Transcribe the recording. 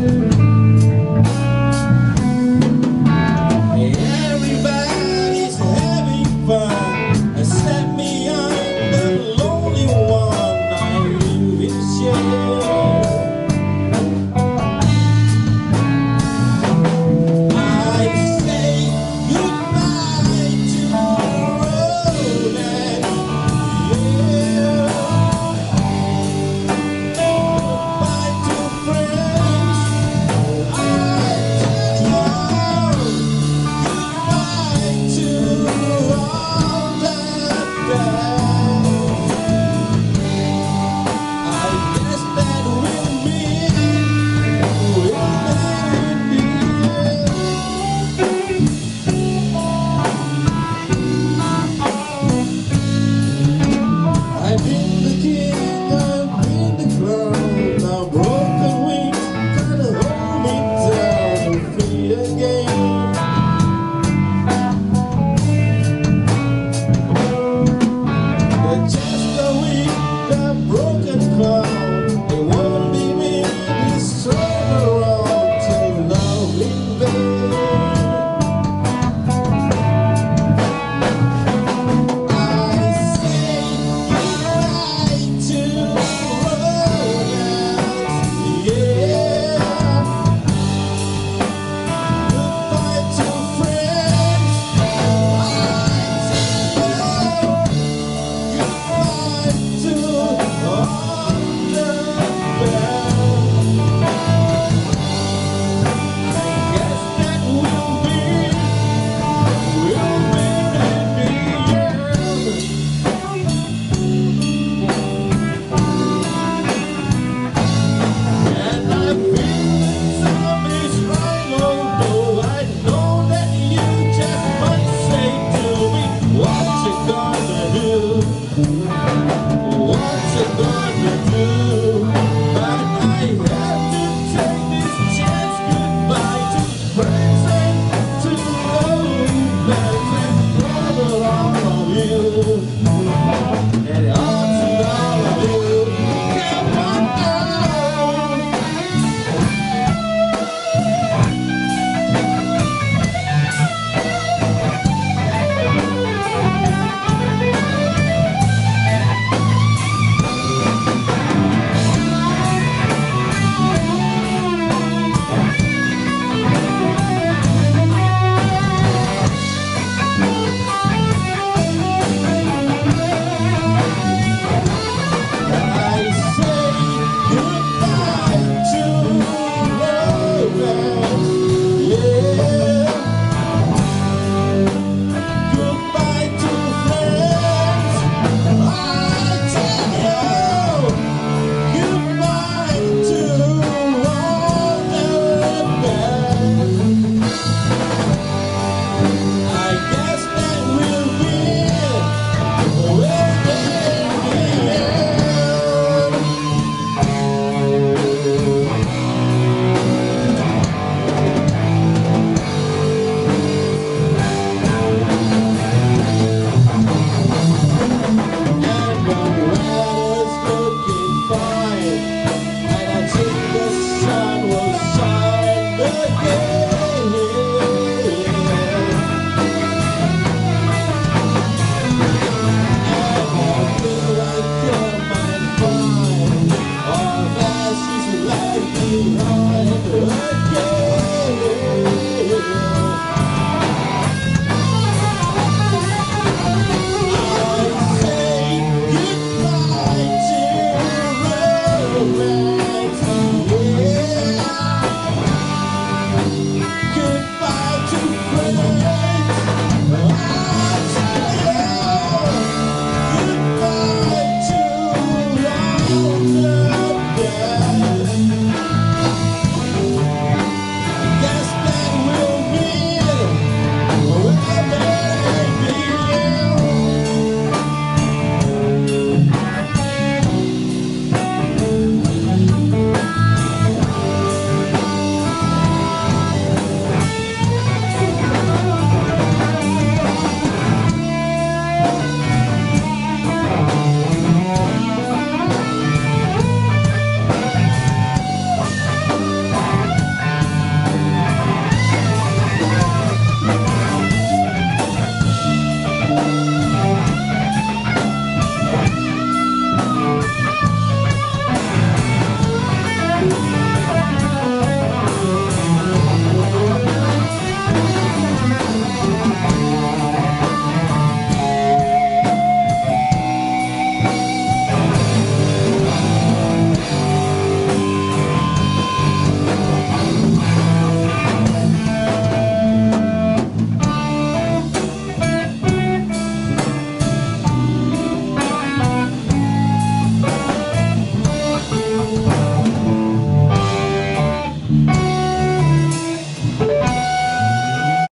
Yes. will